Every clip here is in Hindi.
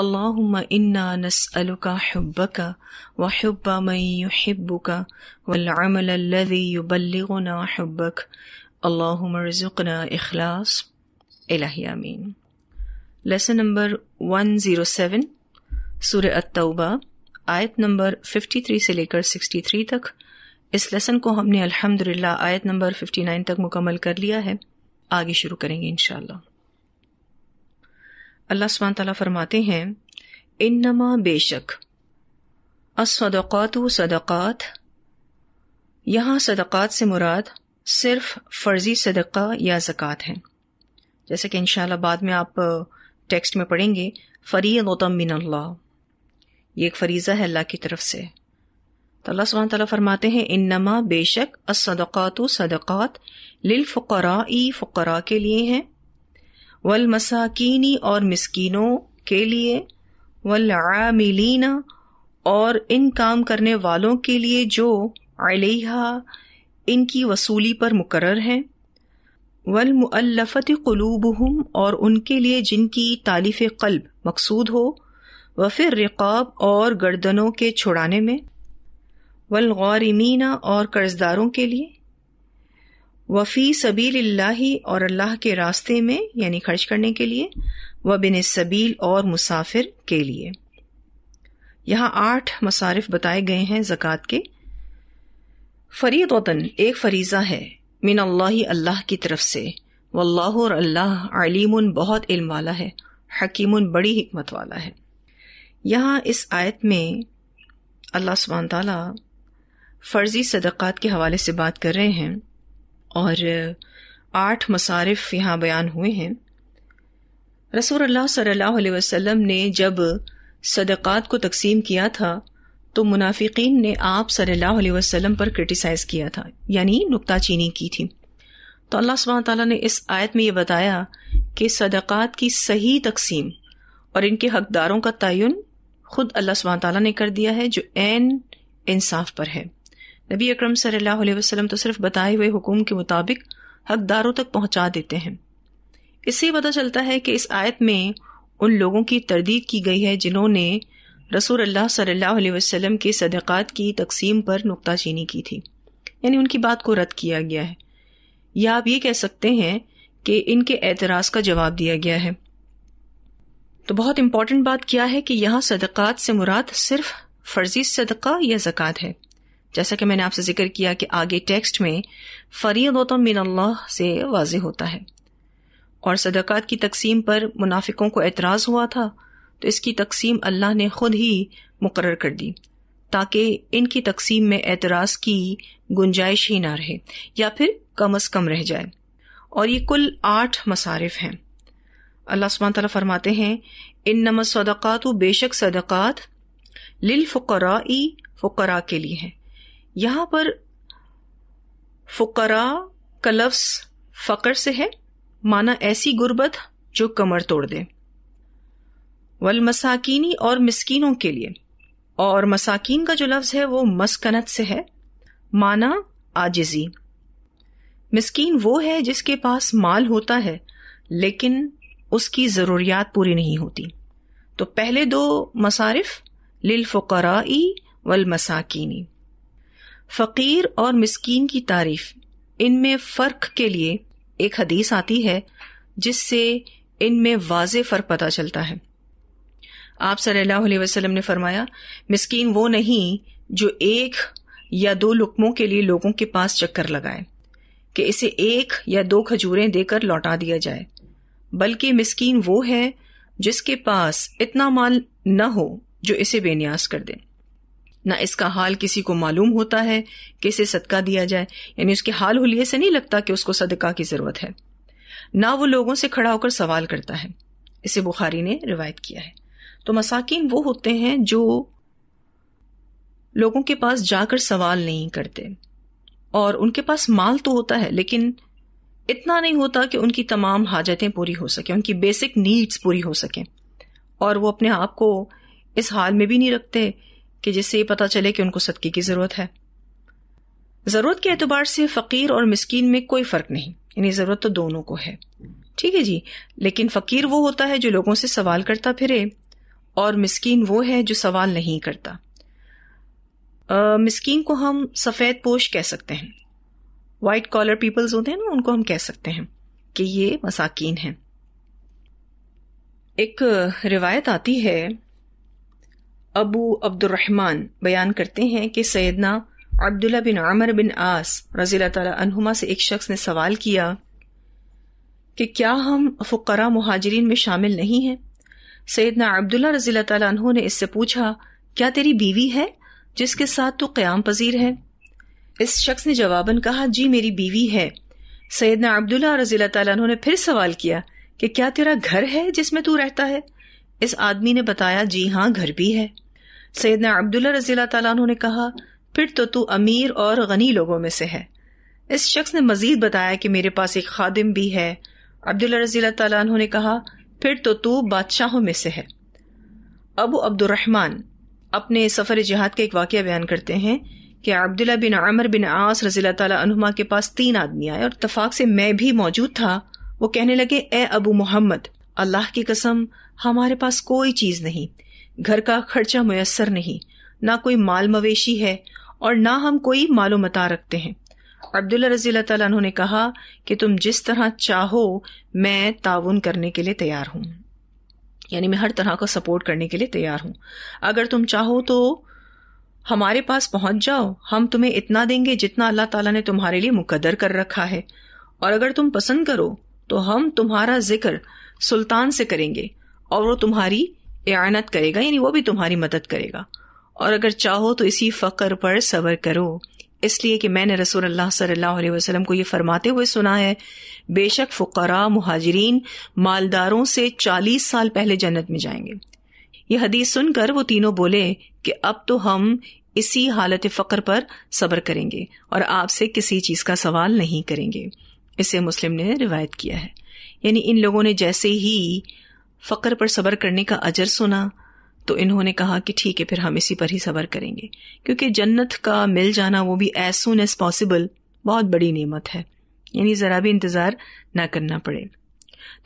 अल्लाहुम्मा इन्ना नस्अलुका हुब्बका व हुब्ब मन युहिब्बुका वल अमल अल्लज़ी युबल्लिगुना हुब्बक अल्लाहुम्मा रज़ुक़ना इखलास इलाही आमीन लेसन नंबर 107 सूरह अत-तौबा आयत नंबर 53 से लेकर 63 तक। इस लेसन को हमने अल्हम्दुलिल्लाह आयत नंबर 59 तक मुकम्मल कर लिया है। आगे शुरू करेंगे इंशाल्लाह। अल्लाह सुबहान तला फरमाते हैं, इन्नमा बेशक। असदक़ात सदक़ात। यहाँ सदक़ात से मुराद सिर्फ़ फ़र्ज़ी सदक़ा या ज़क़़त है। जैसे कि इंशाल्लाह बाद में आप, टेक्स्ट में पढ़ेंगे, फ़रीदतम मिन अल्लाह ये एक फरीज़ा है अल्लाह की तरफ़ से। तो अल्लाह सुबहान तला फरमाते हैं, इन्नमा बेशक असदक़ात सदक़ात। लिलफ़ुक़राई फ़ुक़रा के लिए हैं। वल मसाकीनी और मिस्कीनों के लिए वल आमिलीना और इन काम करने वालों के लिए जो अलैहा इनकी वसूली पर मुकर्र हैं वल मुअल्लफ़त क़ुलूबुहुम और उनके लिए जिनकी तालीफ़ क़ल्ब मकसूद हो व फिर रिक़ाब और गर्दनों के छुड़ाने में वल गौरमीना और कर्जदारों के लिए। वफ़ी सबील और अल्लाह के रास्ते में, यानी खर्च करने के लिए व बिन सबील और मुसाफिर के लिए। यहाँ आठ मसारिफ बताए गए हैं ज़क़़त के। फ़रीद वतन एक फरीज़ा है मिन अल्लाह अल्लाह की तरफ़ से। वल्लाह और अल्लाह अलीम बहुत इल्म वाला है हकीम बड़ी हिकमत वाला है। यहाँ इस आयत में अल्लाह सुबहान ताला फ़र्ज़ी सदक़ात के हवाले से बात कर रहे हैं। और आठ मसारिफ यहाँ बयान हुए हैं। रसूल अल्लाह सल्लल्लाहु अलैहि वसल्लम ने जब सदक़ात को तकसीम किया था तो मुनाफिकीन ने आप सल्लल्लाहु अलैहि वसल्लम पर क्रिटिसाइज़ किया था, यानी नुकताचीनी की थी। तो अल्लाह सुबहान ताला ने इस आयत में ये बताया कि सदक़ात की सही तकसीम और इनके हकदारों का तयन खुद अल्लाह सुबहान ताला ने कर दिया है, जो एन इंसाफ पर है। नबी अकरम सल्लल्लाहु अलैहि तो सिर्फ़ बताए हुए हुक्म के मुताबिक हकदारों तक पहुँचा देते हैं। इससे पता चलता है कि इस आयत में उन लोगों की तरदीद की गई है जिन्होंने रसूल अल्लाह सल्लल्लाहु अलैहि के सदक़ात की तकसीम पर नुकताचीनी की थी। यानी उनकी बात को रद्द किया गया है। या आप ये कह सकते हैं कि इनके एतराज़ का जवाब दिया गया है। तो बहुत इंपॉर्टेंट बात क्या है कि यहाँ सदक़ात से मुराद सिर्फ़ फ़र्जी सदका या ज़क़़त है? जैसा कि मैंने आपसे ज़िक्र किया कि आगे टेक्स्ट में फ़रीद मिन अल्लाह से वाज होता है। और सदक़ात की तकसीम पर मुनाफिकों को एतराज़ हुआ था तो इसकी तकसीम अल्लाह ने खुद ही मुकर कर दी, ताकि इनकी तकसीम में एतराज़ की गुंजाइश ही ना रहे, या फिर कम अज़ कम रह जाए। और ये कुल आठ मसारिफ हैं। अल्लाह सुबहान तला फरमाते हैं इन नमस सदक़ात बेशक सदक़ात लिल फ़ुकराई फ़ुकरा के लिए हैं। यहाँ पर फुकरा का लफ्स फ़कर से है, माना ऐसी गुर्बत जो कमर तोड़ दे। वल मसाकीनी और मिस्कीनों के लिए। और मसाकीन का जो लफ्ज़ है, वो मस्कनत से है, माना आजिजी। मिस्कीन वो है जिसके पास माल होता है, लेकिन उसकी ज़रूरियात पूरी नहीं होती। तो पहले दो मसारिफ, लिल फ़ुकराई वल मसाकीनी। फ़कीर और मिस्कीन की तारीफ़। इनमें फ़र्क के लिए एक हदीस आती है, जिससे इनमें वाज फ़र्क पता चलता है। आप सल्लल्लाहु अलैहि वसल्लम ने फरमाया, मिस्कीन वो नहीं जो एक या दो लुकमों के लिए लोगों के पास चक्कर लगाए, कि इसे एक या दो खजूरें देकर लौटा दिया जाए। बल्कि मिस्कीन वो है जिसके पास इतना माल न हो जो इसे बेनियाज कर दे। ना इसका हाल किसी को मालूम होता है कि इसे सदका दिया जाए। यानी उसके हाल हुलिये से नहीं लगता कि उसको सदका की ज़रूरत है। ना वो लोगों से खड़ा होकर सवाल करता है। इसे बुखारी ने रिवायत किया है। तो मसाकिन वो होते हैं जो लोगों के पास जाकर सवाल नहीं करते। और उनके पास माल तो होता है, लेकिन इतना नहीं होता कि उनकी तमाम हाजतें पूरी हो सके, उनकी बेसिक नीड्स पूरी हो सकें। और वो अपने आप को इस हाल में भी नहीं रखते कि जिससे ये पता चले कि उनको सदके की ज़रूरत है। ज़रूरत के एतबार से फ़कीर और मिसकीन में कोई फ़र्क नहीं। यानी ज़रूरत तो दोनों को है। ठीक है जी? लेकिन फ़कीर वो होता है जो लोगों से सवाल करता फिरे और मिसकीन वो है जो सवाल नहीं करता। आ, मिसकीन को हम सफ़ेद पोश कह सकते हैं। वाइट कॉलर पीपल्स होते हैं ना उनको हम कह सकते हैं कि ये मसाकीन हैं। एक रिवायत आती है अबू अब्दुलरहमान बयान करते हैं कि सैदना अब्दुल्ला बिन आमर बिन आस रज़ी तहुमा से एक शख्स ने सवाल किया कि क्या हम फ़ुकरा मुहाजरीन में शामिल नहीं हैं? सैदना अब्दुल्ला रज़ी तु ने इससे पूछा, क्या तेरी बीवी है जिसके साथ तू क़याम पजीर है? इस शख्स ने जवाबन कहा, जी मेरी बीवी है। सैदना अब्दुल्ला रज़ी तु ने फिर सवाल किया कि क्या तेरा घर है जिसमें तू रहता है? इस आदमी ने बताया, जी हाँ घर भी है। सैदना अब्दुल्ला रज़ी तु ने कहा, फिर तो तू अमीर और गनी लोगों में से है। इस शख्स ने मजीद बताया कि मेरे पास एक खादिम भी है। अब्दुल्ला रज़ी तु ने कहा, फिर तो तू बादशाहों में से है। अबू अब्दुलरहमान अपने सफ़र जहाद का एक वाक्य बयान करते हैं कि अब्दुल्ला बिन अमर बिन आस रज़ी तनुमा के पास तीन आदमी आए और तफाक से मैं भी मौजूद था। वो कहने लगे, ए अबू मोहम्मद, अल्लाह की कसम हमारे पास कोई चीज़ नहीं। घर का खर्चा मुयसर नहीं। ना कोई माल मवेशी है और ना हम कोई मालो मता रखते हैं। अब्दुल्ला रज़ी तु ने कहा कि तुम जिस तरह चाहो, मैं ताउन करने के लिए तैयार हूँ। यानी मैं हर तरह का सपोर्ट करने के लिए तैयार हूँ। अगर तुम चाहो तो हमारे पास पहुँच जाओ। हम तुम्हें इतना देंगे जितना अल्लाह ताला ने तुम्हारे लिए मुकदर कर रखा है। और अगर तुम पसंद करो तो हम तुम्हारा ज़िक्र सुल्तान से करेंगे। और वो तुम्हारी एनत करेगा, यानी वो भी तुम्हारी मदद करेगा। और अगर चाहो तो इसी फ़क्र पर सबर करो। इसलिए कि मैंने रसूल अल्लाह सल्लल्लाहु अलैहि वसल्लम को ये फरमाते हुए सुना है, बेशक फ़ुकरा, मुहाजिरीन, मालदारों से चालीस साल पहले जन्नत में जाएँगे। ये हदीस सुनकर वो तीनों बोले कि अब तो हम इसी हालत फ़क्र पर सब्र करेंगे और आपसे किसी चीज़ का सवाल नहीं करेंगे। इसे मुस्लिम ने रिवायत किया है। यानी इन लोगों ने जैसे ही फ़क्र पर सब्र करने का अजर सुना तो इन्होंने कहा कि ठीक है, फिर हम इसी पर ही सबर करेंगे। क्योंकि जन्नत का मिल जाना वो भी एज सुन एज पॉसिबल बहुत बड़ी नेमत है। यानी ज़रा भी इंतज़ार ना करना पड़े।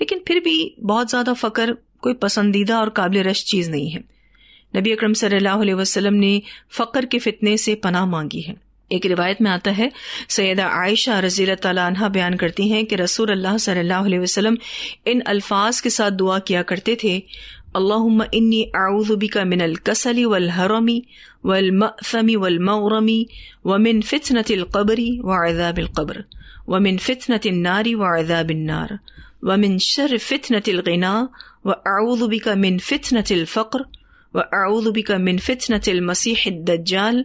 लेकिन फिर भी बहुत ज़्यादा फ़क्र कोई पसंदीदा और काबिल रश चीज़ नहीं है। नबी अकरम सल्लल्लाहु ने फ़क्र के फितने से पनाह मांगी है। एक रिवायत में आता है सैदा आयशा रज़ी तला बयान करती हैं कि रसूल अल्लाह सल्लल्लाहु अलैहि वसल्लम इन अल्फाज के साथ दुआ किया करते थे, अल्लाहुम्मा इन्नी आऊज़ुबिका मिनल कसली वल हरमी, वल मअसमी वल मगरमी व मिन फितनतिल क़ब्री व अज़ाबिल क़ब्र, व मिन फितनतिन नारी व अज़ाबिन नार, व मिन शर फितनतिल गिना, व अऊज़ु बिका मिन फितनतिल फ़क्र, व अऊज़ु बिका मिन फितनतिल मसीह दज्जाल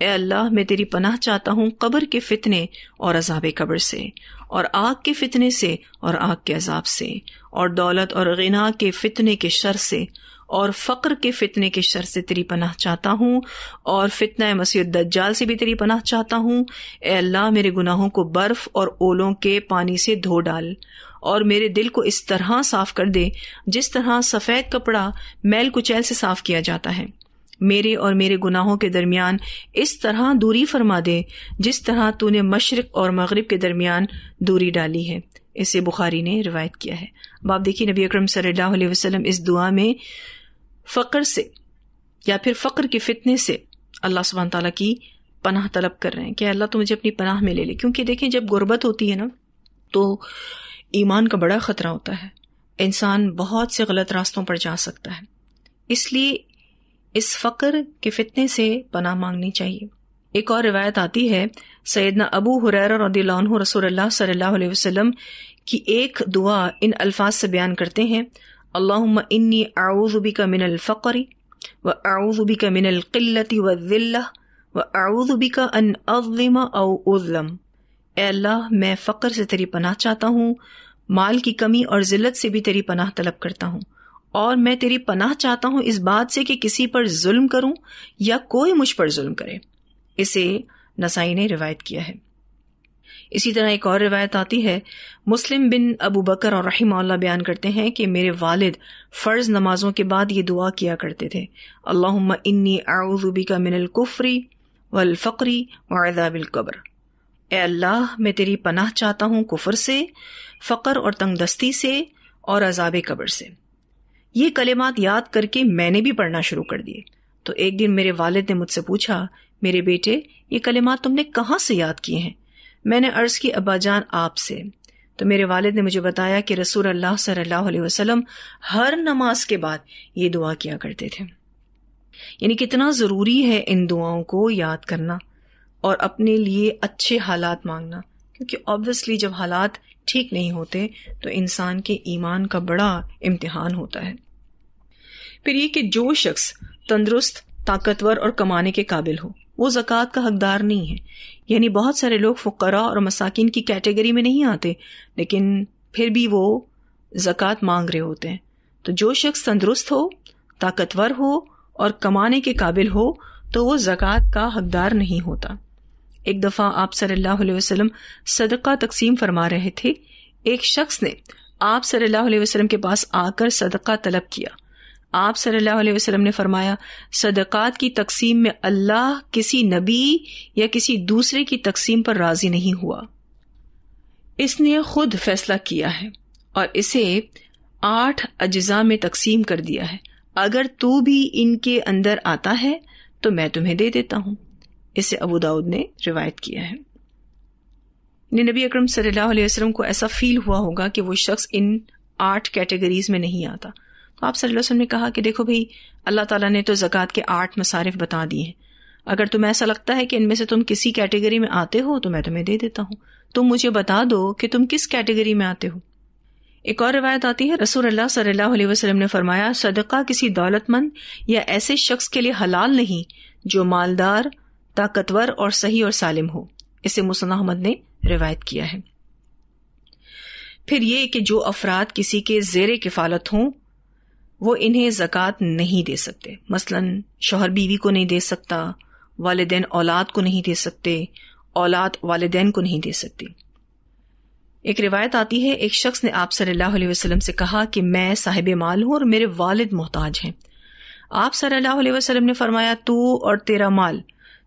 ए अल्लाह, मैं तेरी पनाह चाहता हूँ कब्र के फितने और अजाब कब्र से, और आग के फितने से और आग के अजाब से, और दौलत और गना के फितने के शर से, और फ़क्र के फितने के शर से तेरी पनाह चाहता हूँ, और फितना मसीह दज्जाल से भी तेरी पनाह चाहता हूँ। ए अल्लाह, मेरे गुनाहों को बर्फ़ और ओलों के पानी से धो डाल, और मेरे दिल को इस तरह साफ़ कर दे जिस तरह सफ़ेद कपड़ा मैल कुचैल से साफ़ किया जाता है। मेरे और मेरे गुनाहों के दरमियान इस तरह दूरी फरमा दे, जिस तरह तूने मशरक और मगरब के दरमियान दूरी डाली है। इसे बुखारी ने रिवायत किया है। अब आप देखिए, नबी अक्रम सल्लल्लाहु इस दुआ में फ़क्र से या फिर फ़क्र के फितने से अल्लाह सुबहान ताला की पनाह तलब कर रहे हैं कि अल्लाह तो मुझे अपनी पनाह में ले ले। क्योंकि देखें, जब गुर्बत होती है ना तो ईमान का बड़ा ख़तरा होता है। इंसान बहुत से गलत रास्तों पर जा सकता है। इसलिए इस फ़क्र के फितने से पनाह मांगनी चाहिए। एक और रिवायत आती है सैदना अबू हुरैर रसोल्ला सल्लल्लाहु अलैहि वसल्लम कि एक दुआ इन अल्फाज से बयान करते हैं, अल्लाहुम्मा इन्नी आऊज़ुबिका मिनल फ़क़री, व आऊज़ुबिका मिनल क़िल्लति व ज़िल्ला व आऊज़ुबिका अन अज़लिमा उज़लम। ए अल्लाह, मैं फ़क्र से तेरी पनाह चाहता हूँ, माल की कमी और ज़िल्लत से भी तेरी पनाह तलब करता हूँ। और मैं तेरी पनाह चाहता हूँ इस बात से कि किसी पर जुल्म करूँ या कोई मुझ पर जुल्म करे। इसे नसाई ने रिवायत किया है। इसी तरह एक और रिवायत आती है। मुस्लिम बिन अबू बकर और रही बयान करते हैं कि मेरे वालिद फ़र्ज़ नमाजों के बाद ये दुआ किया करते थे। अल्लाह इन्नी आउज़ुबी का मिनल कुफरी वल फ़करी वज़ाबिल कब्र। ए अल्लाह, मैं तेरी पनाह चाहता हूँ कुफर से, फ़कर और तंगदस्ती से और अजाब कब्र से। ये कलेमात याद करके मैंने भी पढ़ना शुरू कर दिए। तो एक दिन मेरे वालिद ने मुझसे पूछा, मेरे बेटे, ये कलेमात तुमने कहाँ से याद किए हैं? मैंने अर्ज़ की अब्बाजान आपसे। तो मेरे वालिद ने मुझे बताया कि रसूल अल्लाह सल्लल्लाहु अलैहि वसल्लम हर नमाज़ के बाद ये दुआ किया करते थे। यानी कितना ज़रूरी है इन दुआओं को याद करना और अपने लिए अच्छे हालात मांगना। क्योंकि ऑब्वियसली जब हालात ठीक नहीं होते तो इंसान के ईमान का बड़ा इम्तिहान होता है। फिर ये कि जो शख्स तंदुरुस्त, ताकतवर और कमाने के काबिल हो, वो जक़ात का हकदार नहीं है। यानी बहुत सारे लोग फ़ुकरा और मसाकिन की कैटेगरी में नहीं आते, लेकिन फिर भी वो जक़ात मांग रहे होते हैं। तो जो शख्स तंदुरुस्त हो, ताकतवर हो और कमाने के काबिल हो तो वो जक़ात का हकदार नहीं होता। एक दफ़ा आप सल्लल्लाहु अलैहि वसल्लम सदका तकसीम फरमा रहे थे। एक शख्स ने आप सल्लल्लाहु अलैहि वसल्लम के पास आकर सदका तलब किया। आप सल्लल्लाहु अलैहि वसल्लम ने फरमाया, सदकात की तकसीम में अल्लाह किसी नबी या किसी दूसरे की तकसीम पर राज़ी नहीं हुआ। इसने खुद फैसला किया है और इसे आठ अज्जा में तकसीम कर दिया है। अगर तू भी इनके अंदर आता है तो मैं तुम्हें दे देता हूँ। इसे अबू दाऊद ने रिवायत किया है। नबी अकरम सल्लल्लाहु अलैहि वसल्लम को ऐसा फील हुआ होगा कि वो शख्स इन आठ कैटेगरीज में नहीं आता। आप सल्लल्लाहु ने कहा कि देखो भाई, अल्लाह ताला ने तो ज़क़़त के आठ मसारिफ बता दिए हैं। अगर तुम्हें ऐसा लगता है कि इनमें से तुम किसी कैटेगरी में आते हो तो मैं तुम्हें दे देता हूँ। तुम मुझे बता दो कि तुम किस कैटेगरी में आते हो। एक और रिवायत आती है रसूल अल्लाह सल्लल्लाहु अलैहि वसल्लम ने फरमाया, सदका किसी दौलतमंद या ऐसे शख्स के लिए हलाल नहीं जो मालदार, ताकतवर और सही और सालिम हो। इसे मुसन अहमद ने रिवायत किया है। फिर ये कि जो अफराद किसी के जेर किफालत हों वो इन्हें जक़ात नहीं दे सकते। मसलन, शोहर बीवी को नहीं दे सकता, वालदेन औलाद को नहीं दे सकते, औलाद वालदेन को नहीं दे सकती। एक रिवायत आती है, एक शख्स ने आप सल्लल्लाहु अलैहि वसल्लम से कहा कि मैं साहिब माल हूँ और मेरे वालिद मोहताज हैं। आप सल्लल्लाहु अलैहि वसल्लम ने फरमाया, तू और तेरा माल,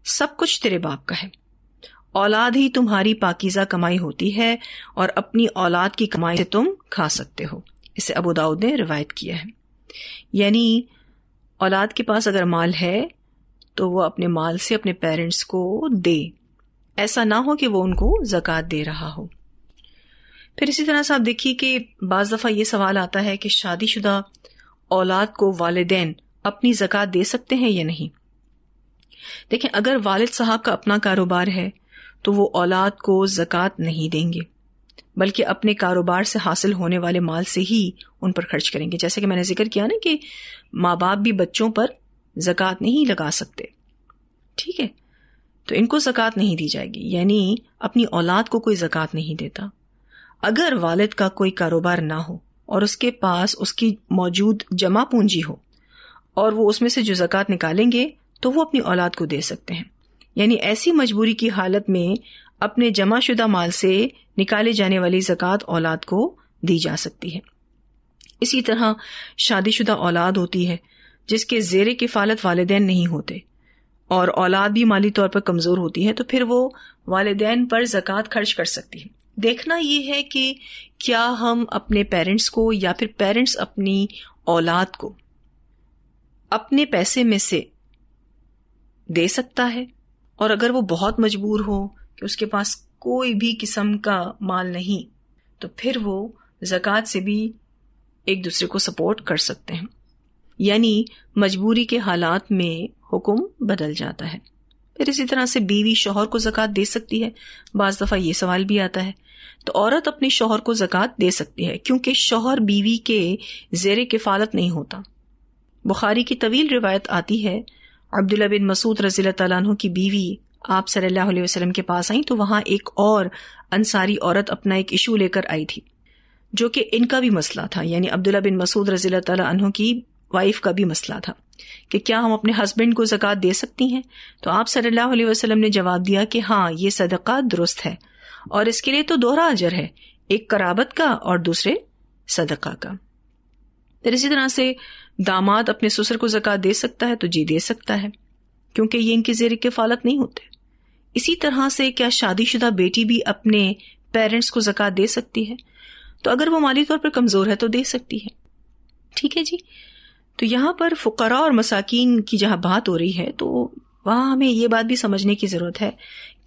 सब कुछ तेरे बाप का है। औलाद ही तुम्हारी पाकिजा कमाई होती है और अपनी औलाद की कमाई से तुम खा सकते हो। इसे अबू दाऊद ने रिवायत किया है। यानी औलाद के पास अगर माल है तो वो अपने माल से अपने पेरेंट्स को दे। ऐसा ना हो कि वो उनको जक़ात दे रहा हो। फिर इसी तरह से आप देखिए कि बाज दफ़ा ये सवाल आता है कि शादीशुदा औलाद को वालदेन अपनी जक़ात दे सकते हैं या नहीं? देखें अगर वालिद साहब का अपना कारोबार है तो वो औलाद को जक़ात नहीं देंगे। बल्कि अपने कारोबार से हासिल होने वाले माल से ही उन पर खर्च करेंगे। जैसे कि मैंने ज़िक्र किया ना कि माँ बाप भी बच्चों पर जक़ात नहीं लगा सकते। ठीक है? तो इनको जक़ात नहीं दी जाएगी। यानी अपनी औलाद को कोई जक़ात नहीं देता। अगर वालिद का कोई कारोबार ना हो और उसके पास उसकी मौजूद जमा पूंजी हो और वो उसमें से जो जक़ात निकालेंगे तो वो अपनी औलाद को दे सकते हैं। यानी ऐसी मजबूरी की हालत में अपने जमाशुदा माल से निकाले जाने वाली जक़ात औलाद को दी जा सकती है। इसी तरह शादीशुदा औलाद होती है, जिसके जेर किफ़ालत वालदेन नहीं होते। और औलाद भी माली तौर पर कमज़ोर होती है तो फिर वो वालदेन पर जक़ात खर्च कर सकती है। देखना यह है कि क्या हम अपने पेरेंट्स को या फिर पेरेंट्स अपनी औलाद को अपने पैसे में से दे सकता है? और अगर वो बहुत मजबूर हो कि उसके पास कोई भी किस्म का माल नहीं तो फिर वो जक़ात से भी एक दूसरे को सपोर्ट कर सकते हैं। यानी मजबूरी के हालात में हुक्म बदल जाता है। फिर इसी तरह से बीवी शोहर को जक़ात दे सकती है। बाज दफ़ा ये सवाल भी आता है तो औरत अपने शोहर को जक़ात दे सकती है, क्योंकि शोहर बीवी के जेर किफ़ालत नहीं होता। बुखारी की तवील रिवायत आती है, अब्दुल्ला बिन मसूद रजील तु की बीवी आप सल्लल्लाहु अलैहि वसल्लम के पास आई तो वहाँ एक और अंसारी औरत अपना एक इशू लेकर आई थी, जो कि इनका भी मसला था। यानी अब्दुल्ला बिन मसूद रजील तु की वाइफ का भी मसला था कि क्या हम अपने हस्बैंड को जक़ात दे सकती हैं? तो आप सल्लल्लाहु अलैहि वसल्लम ने जवाब दिया कि हाँ ये सदका दुरुस्त है और इसके लिए तो दोहरा अजर है, एक कराबत का और दूसरे सदका का। फिर इसी तरह से दामाद अपने ससुर को जक़ात दे सकता है तो जी दे सकता है, क्योंकि ये इनकी जेर किफ़ालत नहीं होते। इसी तरह से क्या शादीशुदा बेटी भी अपने पेरेंट्स को जक़ात दे सकती है? तो अगर वो माली तौर पर कमज़ोर है तो दे सकती है। ठीक है जी? तो यहाँ पर फ़ुकरा और मसाकिन की जहाँ बात हो रही है तो वहाँ हमें ये बात भी समझने की ज़रूरत है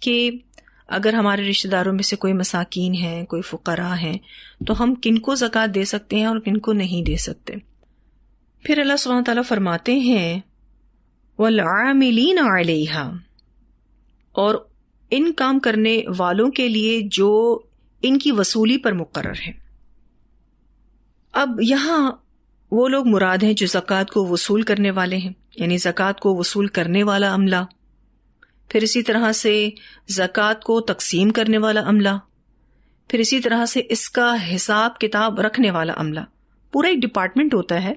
कि अगर हमारे रिश्तेदारों में से कोई मसाकिन है, कोई फ़ुकरा है तो हम किनको ज़क़़त दे सकते हैं और किनको नहीं दे सकते? फिर अल्लाह सुबहान ताला फरमाते हैं वलामिलीन अलैहा। और इन काम करने वालों के लिए जो इनकी वसूली पर मुकर है। अब यहाँ वो लोग मुराद हैं जो ज़क़़त को वसूल करने वाले हैं, यानी ज़क़़त को वसूल करने वाला अमला। फिर इसी तरह से ज़क़़त को तकसीम करने वाला अमला। फिर इसी तरह से इसका हिसाब किताब रखने वाला अमला। पूरा एक डिपार्टमेंट होता है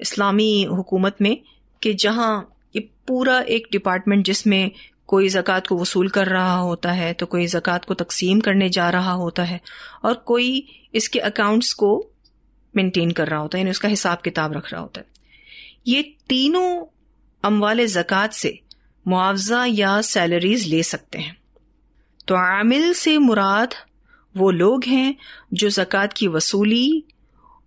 इस्लामी हुकूमत में कि जहाँ ये पूरा एक डिपार्टमेंट जिसमें कोई ज़क़़त को वसूल कर रहा होता है तो कोई ज़क़़त को तकसीम करने जा रहा होता है और कोई इसके अकाउंट्स को मेंटेन कर रहा होता है, यानी उसका हिसाब किताब रख रहा होता है। ये तीनों अमवाल जक़ात से मुआवजा या सैलरीज ले सकते हैं। तो आमिल से मुराद वो लोग हैं जो जक़ात की वसूली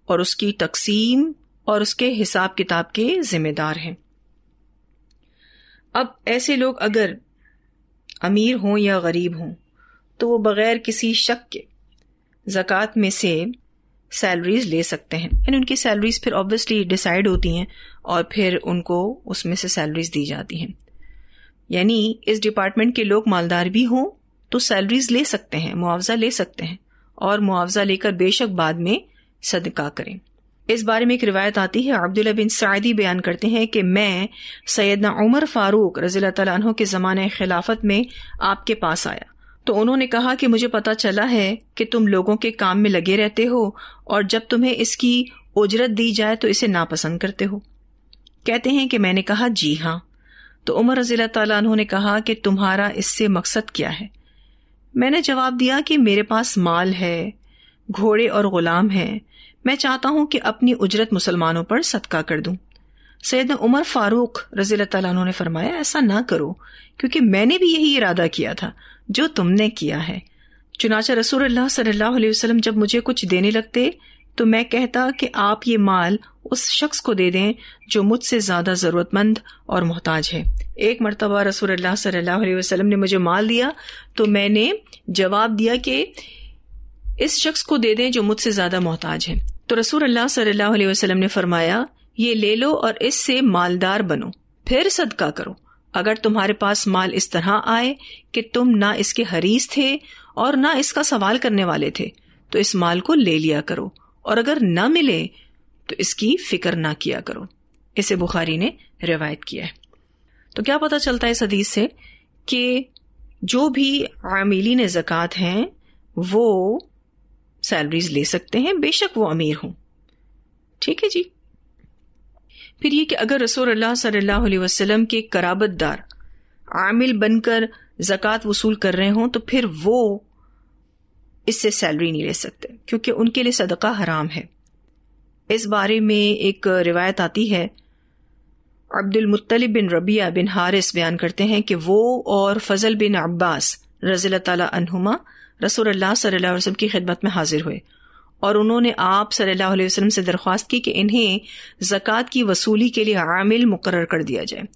और उसकी तकसीम और उसके हिसाब किताब के जिम्मेदार हैं। अब ऐसे लोग अगर अमीर हों या गरीब हों तो वो बगैर किसी शक के जक़ात में से सैलरीज ले सकते हैं। यानी उनकी सैलरीज फिर ऑब्वियसली डिसाइड होती हैं और फिर उनको उसमें से सैलरीज दी जाती हैं। यानी इस डिपार्टमेंट के लोग मालदार भी हों तो सैलरीज ले सकते हैं, मुआवजा ले सकते हैं और मुआवजा लेकर बेशक बाद में सदका करें। इस बारे में एक रिवायत आती है। अब्दुल्ला बिन सादी बयान करते हैं कि मैं सैदना उमर फारूक रजील तु के ज़माने खिलाफत में आपके पास आया। तो उन्होंने कहा कि मुझे पता चला है कि तुम लोगों के काम में लगे रहते हो और जब तुम्हें इसकी उजरत दी जाए तो इसे नापसंद करते हो। कहते हैं कि मैंने कहा, जी हाँ। तो उमर रजील ने कहा कि तुम्हारा इससे मकसद क्या है? मैंने जवाब दिया कि मेरे पास माल है, घोड़े और गुलाम है। मैं चाहता हूँ कि अपनी उजरत मुसलमानों पर सदका कर दूँ। सैद उमर फारूक रजील ने फरमाया, ऐसा ना करो, क्योंकि मैंने भी यही इरादा किया था, जो तुमने किया है। चुनाचा रसूल सल्लल्लाहु अलैहि वसल्लम जब मुझे कुछ देने लगते तो मैं कहता कि आप ये माल उस शख्स को दे दें, जो मुझसे ज़्यादा जरूरतमंद और मोहताज है। एक मरतबा रसूल सल्लल्लाहु अलैहि वसल्लम ने मुझे माल दिया तो मैंने जवाब दिया कि इस शख्स को दे दें, जो मुझसे ज़्यादा मोहताज है। तो रसूल अल्लाह सल्लल्लाहु अलैहि वसल्लम ने फरमाया, ये ले लो और इससे मालदार बनो। फिर सदका करो। अगर तुम्हारे पास माल इस तरह आए कि तुम ना इसके हरीस थे और ना इसका सवाल करने वाले थे तो इस माल को ले लिया करो। और अगर न मिले तो इसकी फ़िक्र ना किया करो। इसे बुखारी ने रिवायत किया है। तो क्या पता चलता है इस हदीस से कि जो भी आमिली ने जक़ात हैं, वो सैलरीज ले सकते हैं, बेशक वो अमीर हों। ठीक है जी? फिर ये कि अगर रसूल सल्लल्लाहु अलैहि वसल्लम के कराबतदार, आमिल बनकर जक़ात वसूल कर रहे हों तो फिर वो इससे सैलरी नहीं ले सकते, क्योंकि उनके लिए सदका हराम है। इस बारे में एक रिवायत आती है। अब्दुल मुत्तलिब बिन रबिया बिन हारिस बयान करते हैं कि वो और फजल बिन अब्बास रजील तहुमा रसूल अल्लाह सल्लल्लाहु अलैहि वसल्लम की खिदमत में हाजिर हुए और उन्होंने आप सल्लल्लाहु अलैहि वसल्लम से दरख्वास्त की कि इन्हें ज़क़़त की वसूली के लिए आमिल मुकर कर दिया जाए।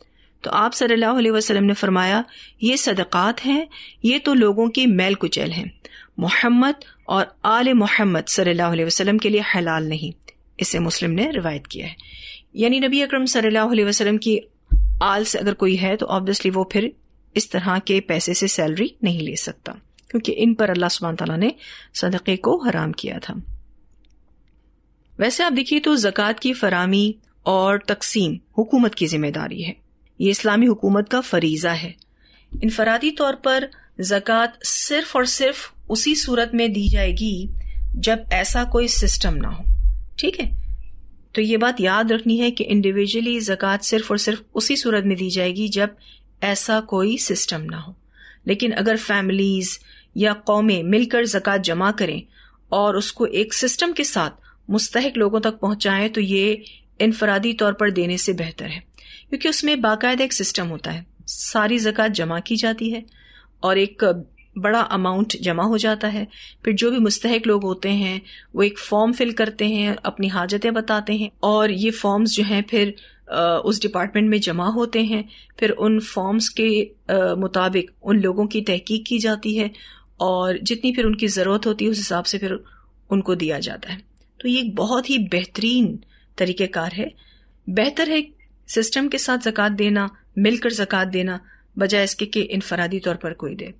तो आप सल्लल्लाहु अलैहि वसल्लम ने फरमाया, ये सदक़ात हैं, ये तो लोगों की मैल कुचैल हैं। मोहम्मद और आल मोहम्मद सल्लल्लाहु अलैहि वसल्लम के लिए हलाल नहीं। इसे मुस्लिम ने रिवायत किया है। यानी नबी अकरम सल्लल्लाहु अलैहि वसल्लम की आल से अगर कोई है तो ऑब्वियसली वो फिर इस तरह के पैसे से सैलरी नहीं ले सकता। क्योंकि इन पर अल्लाह सुबहान तला ने सदक़े को हराम किया था। वैसे आप देखिए तो जक़ात की फरामी और तकसीम हुकूमत की ज़िम्मेदारी है। ये इस्लामी हुकूमत का फरीजा है। इनफरादी तौर पर जक़ात सिर्फ़ और सिर्फ़ उसी सूरत में दी जाएगी जब ऐसा कोई सिस्टम ना हो। ठीक है? तो ये बात याद रखनी है कि इंडिविजुअली जक़ात सिर्फ़ और सिर्फ़ उसी सूरत में दी जाएगी जब ऐसा कोई सिस्टम ना हो। लेकिन अगर फैमिलीज़ या कौमें मिलकर जक़ात जमा करें और उसको एक सिस्टम के साथ मुस्तक लोगों तक पहुंचाएँ तो ये इनफरादी तौर पर देने से बेहतर है। क्योंकि उसमें बाकायदा एक सिस्टम होता है। सारी जक़ात जमा की जाती है और एक बड़ा अमाउंट जमा हो जाता है। फिर जो भी मुस्तक लोग होते हैं, वो एक फॉर्म फिल करते हैं, अपनी हाजतें बताते हैं और ये फॉर्म्स जो हैं फिर उस डिपार्टमेंट में जमा होते हैं। फिर उन फॉर्म्स के मुताबिक उन लोगों की तहकीक की जाती है और जितनी फिर उनकी ज़रूरत होती है, उस हिसाब से फिर उनको दिया जाता है। तो ये एक बहुत ही बेहतरीन तरीक़ेकार है। बेहतर है सिस्टम के साथ जक़ात देना, मिलकर जक़ात देना, बजाय इसके कि इनफरादी तौर पर कोई दे।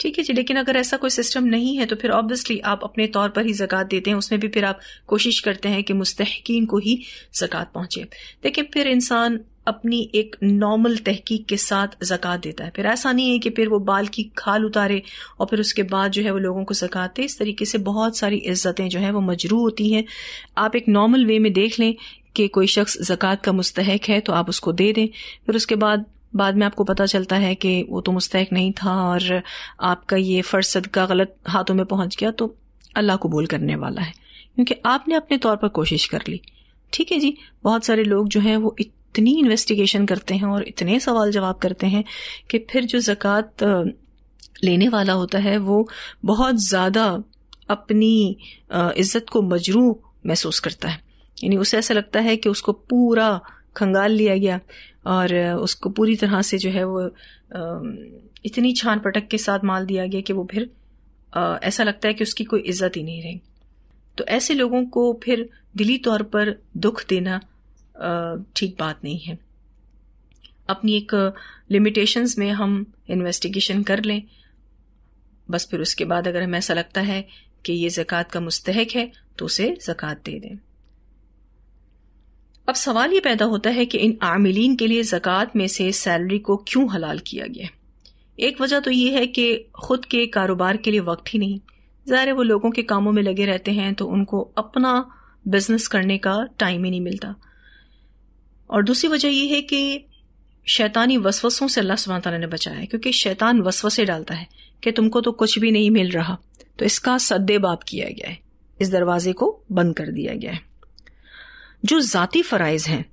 ठीक है जी, लेकिन अगर ऐसा कोई सिस्टम नहीं है तो फिर ऑब्वियसली आप अपने तौर पर ही जक़ात देते हैं। उसमें भी फिर आप कोशिश करते हैं कि मुस्तकिन को ही जक़ात पहुँचे। देखिए, फिर इंसान अपनी एक नॉर्मल तहकीक के साथ जक़ात देता है। फिर ऐसा नहीं है कि फिर वो बाल की खाल उतारे और फिर उसके बाद जो है वो लोगों को जक़ात दे। इस तरीके से बहुत सारी इज्जतें जो हैं वो मजरू होती हैं। आप एक नॉर्मल वे में देख लें कि कोई शख्स जक़ात का मुस्तक है तो आप उसको दे दें। फिर उसके बाद बाद में आपको पता चलता है कि वो तो मुस्तक नहीं था और आपका ये फ़र्ज़ सदका गलत हाथों में पहुँच गया तो अल्लाह कबूल करने वाला है। क्योंकि आपने अपने तौर पर कोशिश कर ली। ठीक है जी, बहुत सारे लोग जो हैं वो इतनी इन्वेस्टिगेशन करते हैं और इतने सवाल जवाब करते हैं कि फिर जो जक़ात लेने वाला होता है, वो बहुत ज़्यादा अपनी इज़्ज़त को मजरू महसूस करता है। यानी उसे ऐसा लगता है कि उसको पूरा खंगाल लिया गया और उसको पूरी तरह से जो है वो इतनी छान पटक के साथ माल दिया गया कि वो फिर ऐसा लगता है कि उसकी कोई इज़्ज़त ही नहीं रही। तो ऐसे लोगों को फिर दिली तौर पर दुख देना ठीक बात नहीं है। अपनी एक लिमिटेशंस में हम इन्वेस्टिगेशन कर लें। बस फिर उसके बाद अगर हमें ऐसा लगता है कि ये ज़क़़त का मुस्तक है तो उसे ज़क़़त दे दें। अब सवाल ये पैदा होता है कि इन आमिलीन के लिए ज़क़़त में से सैलरी को क्यों हलाल किया गया? एक वजह तो ये है कि खुद के कारोबार के लिए वक्त ही नहीं। ज़ाहिर वो लोगों के कामों में लगे रहते हैं तो उनको अपना बिज़नेस करने का टाइम ही नहीं मिलता। और दूसरी वजह यह है कि शैतानी वसवसों से अल्लाह सुबह ने बचाया है, क्योंकि शैतान वसवसे डालता है कि तुमको तो कुछ भी नहीं मिल रहा। तो इसका सद्देबाब किया गया है। इस दरवाजे को बंद कर दिया गया है। जो जाति फ़राइज हैं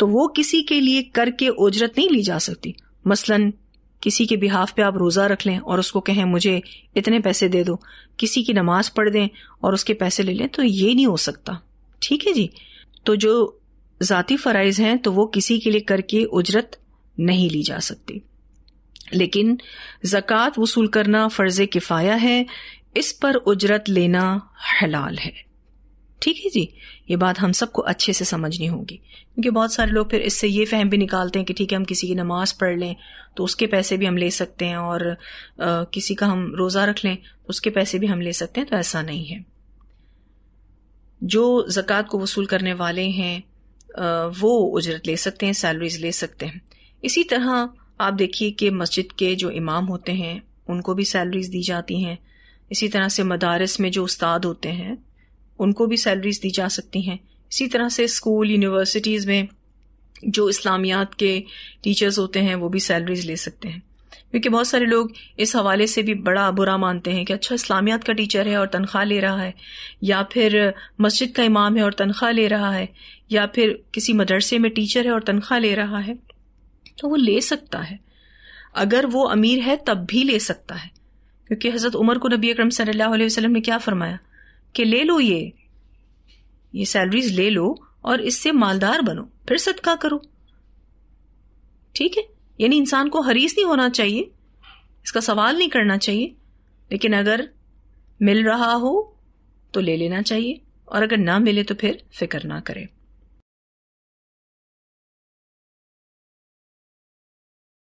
तो वो किसी के लिए कर के उजरत नहीं ली जा सकती। मसलन, किसी के बिहाफ पे आप रोज़ा रख लें और उसको कहें, मुझे इतने पैसे दे दो। किसी की नमाज़ पढ़ दें और उसके पैसे ले लें तो ये नहीं हो सकता। ठीक है जी? तो जो ज़ाती फ़राइज हैं तो वो किसी के लिए करके उजरत नहीं ली जा सकती। लेकिन ज़क़़त वसूल करना फ़र्ज़ किफ़ाया है इस पर उजरत लेना हलाल है। ठीक है जी ये बात हम सबको अच्छे से समझनी होगी। क्योंकि बहुत सारे लोग फिर इससे ये फहम भी निकालते हैं कि ठीक है हम किसी की नमाज़ पढ़ लें तो उसके पैसे भी हम ले सकते हैं और आ, किसी का हम रोज़ा रख लें तो उसके पैसे भी हम ले सकते हैं तो ऐसा नहीं है। जो ज़क़़त को वसूल करने वाले हैं वो उजरत ले सकते हैं सैलरीज ले सकते हैं। इसी तरह आप देखिए कि मस्जिद के जो इमाम होते हैं, उनको भी सैलरीज दी जाती हैं। इसी तरह से मदारस में जो उस्ताद होते हैं, उनको भी सैलरीज दी जा सकती हैं। इसी तरह से स्कूल यूनिवर्सिटीज़ में जो इस्लामियात के टीचर्स होते हैं, वो भी सैलरीज ले सकते हैं। क्योंकि बहुत सारे लोग इस हवाले से भी बड़ा बुरा मानते हैं कि अच्छा इस्लामियात का टीचर है और तनख्वाह ले रहा है, या फिर मस्जिद का इमाम है और तनख्वाह ले रहा है, या फिर किसी मदरसे में टीचर है और तनख्वाह ले रहा है तो वो ले सकता है। अगर वो अमीर है, तब भी ले सकता है। क्योंकि हज़रत उमर को नबी अक्रम सल्लल्लाहु अलैहि ने क्या फरमाया? कि ले लो ये ये सैलरीज ले लो और इससे मालदार बनो, फिर सदका करो। ठीक है? यानी इंसान को हरीस नहीं होना चाहिए, इसका सवाल नहीं करना चाहिए, लेकिन अगर मिल रहा हो तो ले लेना चाहिए, और अगर ना मिले तो फिर फ़िक्र ना करे।